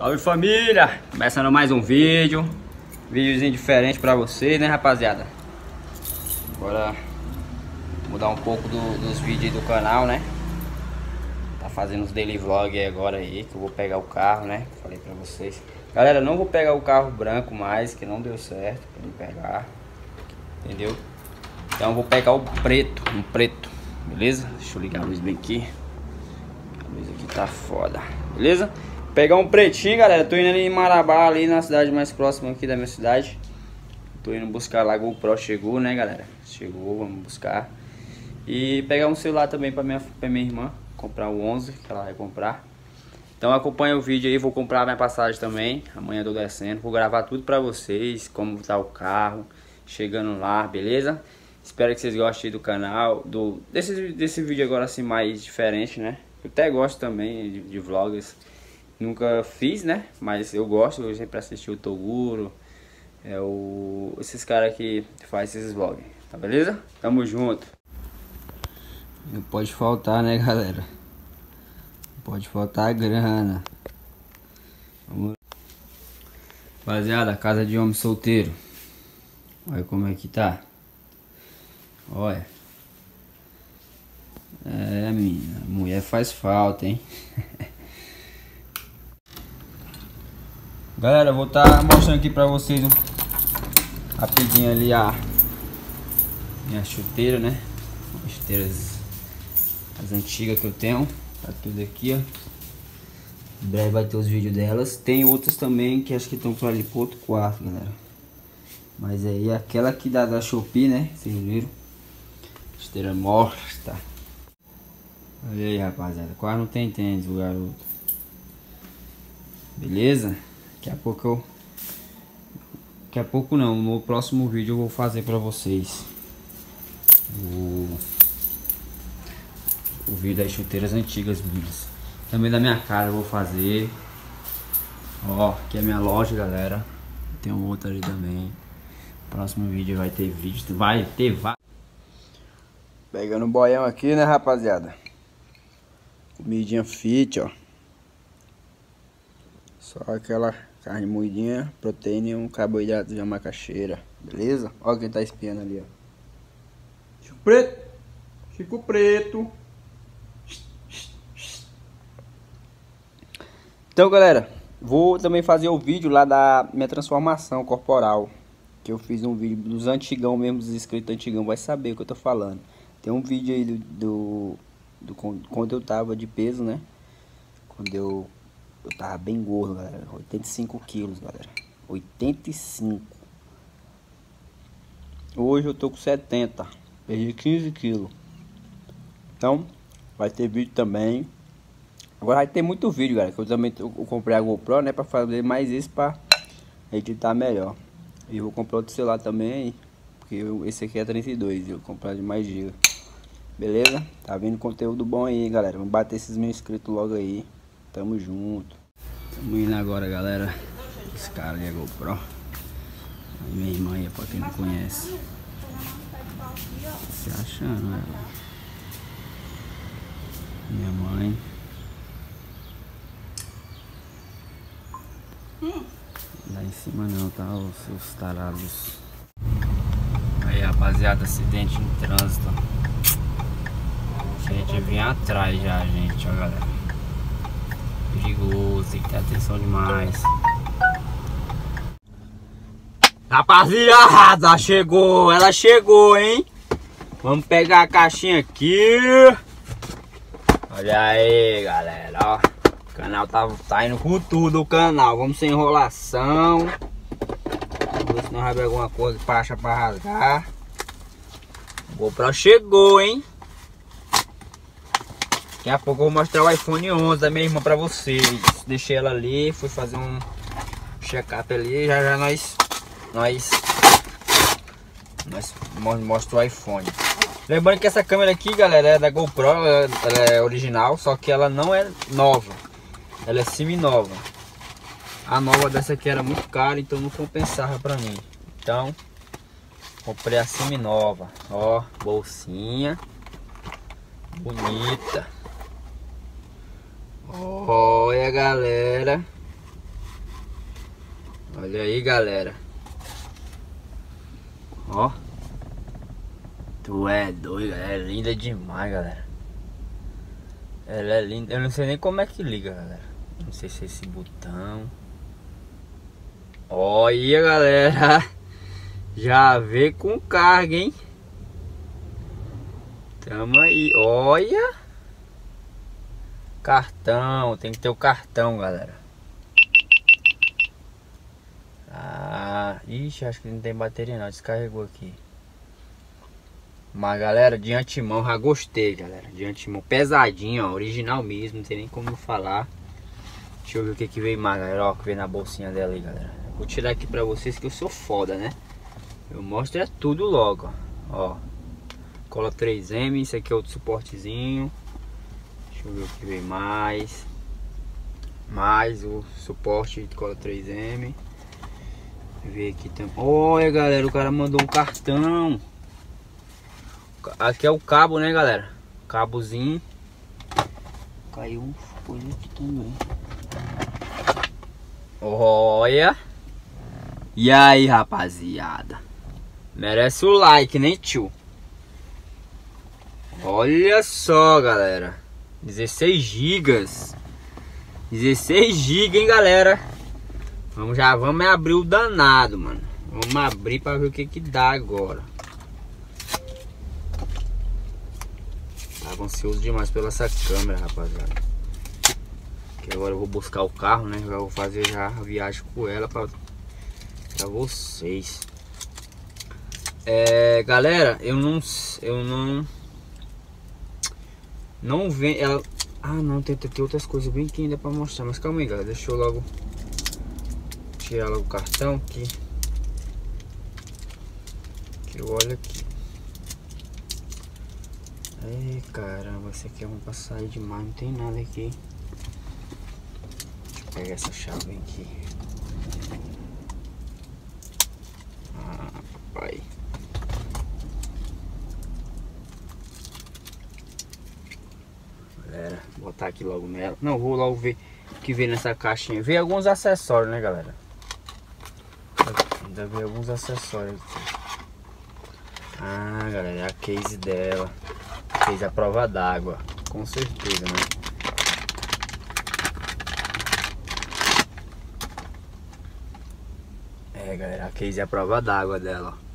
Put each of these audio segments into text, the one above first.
Salve família! Começando mais um vídeo Vídeozinho diferente pra vocês, né rapaziada? Agora Mudar um pouco do, dos vídeos do canal, né? Tá fazendo os daily vlog agora aí Que eu vou pegar o carro, né? Falei pra vocês Galera, não vou pegar o carro branco mais Que não deu certo pra me pegar Entendeu? Então vou pegar o preto Um preto, beleza? Deixa eu ligar a luz bem aqui A luz aqui tá foda Beleza? Pegar um pretinho, galera. Tô indo ali em Marabá, ali na cidade mais próxima aqui da minha cidade. Tô indo buscar lá, GoPro chegou, né, galera? Chegou, vamos buscar. E pegar um celular também pra minha, pra minha irmã. Comprar o 11, que ela vai comprar. Então acompanha o vídeo aí, vou comprar minha passagem também. Amanhã tô descendo. Vou gravar tudo pra vocês, como tá o carro. Chegando lá, beleza? Espero que vocês gostem do canal. Do, desse, desse vídeo agora assim mais diferente, né? Eu até gosto também de, de vlogs. Nunca fiz, né? Mas eu gosto, eu sempre assisti o Toguro. É o. Esses caras que faz esses vlogs. Tá beleza? Tamo junto. Não pode faltar, né, galera? Não pode faltar grana. Vamos... Rapaziada, casa de homem solteiro. Olha como é que tá. Olha. É, menina. Mulher faz falta, hein? Galera, vou estar tá mostrando aqui pra vocês rapidinho ali a minha chuteira, né? As chuteiras as antigas que eu tenho. Tá tudo aqui, ó. Em breve vai ter os vídeos delas. Tem outras também que acho que estão para ali pro outro quarto, galera. Mas aí aquela aqui da, da Shopee, né? Vocês viram? Esteira morta. Olha aí, rapaziada. Quase não tem tênis o garoto. Beleza? Daqui a pouco eu... Daqui a pouco não, no próximo vídeo eu vou fazer pra vocês o, o vídeo das chuteiras antigas minhas. Também da minha cara eu vou fazer. Ó, aqui é a minha loja, galera. Tem um outro ali também. Próximo vídeo vai ter vídeo, vai ter vai. Pegando o boião aqui, né, rapaziada? Comidinha fit, ó. Só aquela Carne moidinha, proteína e um carboidrato de macaxeira. Beleza? Olha quem tá espiando ali, ó. Chico Preto. Chico Preto. Então, galera, vou também fazer o vídeo lá da minha transformação corporal. Que eu fiz um vídeo dos antigão mesmo, dos inscritos antigão, vai saber o que eu tô falando. Tem um vídeo aí do, do, do quando eu tava de peso, né? Quando eu eu tava bem gordo, galera. 85 quilos, galera. 85. Hoje eu tô com 70. Perdi 15 quilos. Então, vai ter vídeo também. Agora vai ter muito vídeo, galera. Que eu também eu comprei a GoPro, né? Pra fazer mais isso pra editar melhor. E vou comprar outro celular também. Porque eu, esse aqui é 32. E eu vou comprar de mais giga. Beleza? Tá vindo conteúdo bom aí, galera. Vamos bater esses mil inscritos logo aí. Tamo junto. Tamo indo agora, galera. Esse cara ali é GoPro. Aí minha irmã aí, pra quem não conhece. Se achando, né? Minha mãe. Lá em cima não, tá? Os seus tarados. Aí, rapaziada, acidente no trânsito. A gente vinha atrás já, gente, ó, galera perigoso, tem que ter atenção demais. Rapaziada, chegou, ela chegou, hein? Vamos pegar a caixinha aqui. Olha aí, galera, ó. O canal tá, tá indo com tudo o canal. Vamos sem enrolação. Vamos ver se não vai alguma coisa pra achar pra rasgar. O GoPro chegou, hein? Daqui a pouco eu vou mostrar o iPhone 11 da minha irmã pra vocês. Deixei ela ali, fui fazer um check-up ali. Já já nós, nós, nós mostra o iPhone. Lembrando que essa câmera aqui, galera, é da GoPro, ela é original, só que ela não é nova. Ela é semi-nova. A nova dessa aqui era muito cara, então não compensava pra mim. Então, comprei a semi-nova. Ó, bolsinha. Bonita. Olha galera Olha aí, galera. Ó. Tu é doido, é linda demais, galera. Ela é linda. Eu não sei nem como é que liga, galera. Não sei se é esse botão. Olha, galera. Já vê com carga, hein? Tamo aí. Olha. Cartão. Tem que ter o cartão, galera. Ah, ixi, acho que não tem bateria não. Descarregou aqui. Mas galera, de antemão já gostei, galera. De antemão pesadinho, ó, original mesmo, não tem nem como falar. Deixa eu ver o que que veio mais, galera. Ó, que veio na bolsinha dela aí, galera. Vou tirar aqui pra vocês que eu sou foda, né? Eu mostro é tudo logo, ó. Cola 3M, isso aqui é outro suportezinho. Deixa eu ver o que veio mais. Mais o suporte de cola 3M. Ver aqui também. Olha, galera, o cara mandou um cartão. Aqui é o cabo, né, galera? Cabozinho. Caiu um aqui também. Olha. E aí, rapaziada? Merece o like, né, tio? Olha só, galera. 16 gigas. 16 gigas, hein, galera? Vamos já vamos abrir o danado, mano. Vamos abrir para ver o que que dá agora. Tava ansioso demais pela essa câmera, rapaziada. Que agora eu vou buscar o carro, né? Já vou fazer já a viagem com ela para para vocês. É, galera, eu não eu não não vem ela Ah, não, tem, tem outras coisas bem que ainda para mostrar, mas calma aí, galera. Deixa eu logo tirar logo o cartão aqui. Que eu olho aqui. Ai, caramba, esse aqui é um pra sair demais, não tem nada aqui. Deixa eu pegar essa chave aqui. Ah, papai. Galera, botar aqui logo nela. Não, vou logo ver o que vem nessa caixinha. Vem alguns acessórios, né, galera? Ainda veio alguns acessórios. Ah, galera, é a case dela. Case a prova d'água. Com certeza, né? É, galera, a case é a prova d'água dela, ó.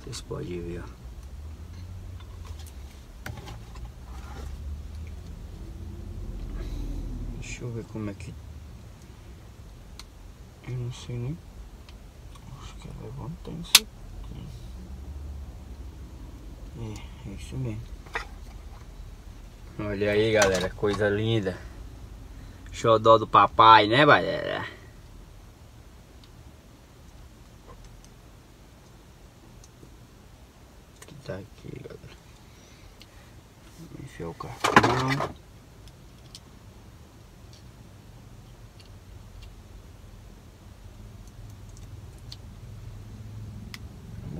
Vocês podem ver, ó. Deixa eu ver como é que... Eu não sei nem que levantando isso aqui. É, é isso mesmo. Olha aí, galera, coisa linda. Xodó do papai, né, galera? Que tá aqui, galera. Enfiar o cartão.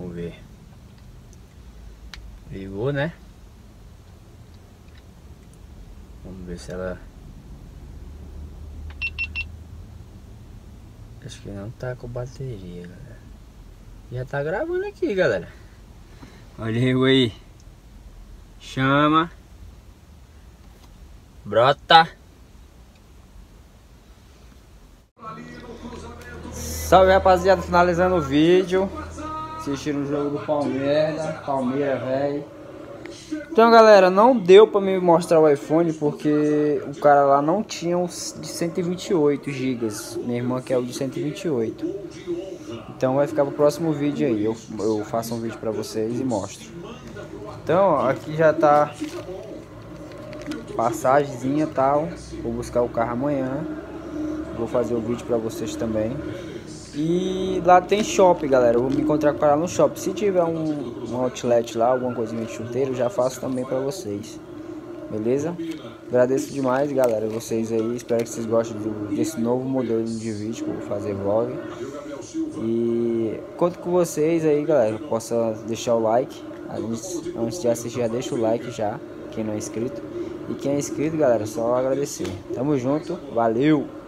Vamos ver. Né? Vamos ver se ela... Acho que não tá com bateria, galera. Já tá gravando aqui, galera. Olha aí. Chama. Brota. Salve rapaziada, finalizando o vídeo assistindo o jogo do Palmeiras, Palmeiras, velho. Então, galera, não deu pra me mostrar o iPhone porque o cara lá não tinha os de 128 GB. Minha irmã quer o de 128. Então vai ficar pro próximo vídeo aí. Eu, eu faço um vídeo pra vocês e mostro. Então, aqui já tá passagemzinha tal. Vou buscar o carro amanhã. Vou fazer o vídeo pra vocês também. E lá tem shopping, galera. Eu vou me encontrar com ela no shopping. Se tiver um, um outlet lá, alguma coisinha de chuteiro, já faço também pra vocês. Beleza? Agradeço demais, galera, vocês aí. Espero que vocês gostem do, desse novo modelo de vídeo que eu vou fazer vlog. E conto com vocês aí, galera. Possa deixar o like. Antes, antes de assistir, já deixa o like já. Quem não é inscrito. E quem é inscrito, galera, só agradecer. Tamo junto. Valeu!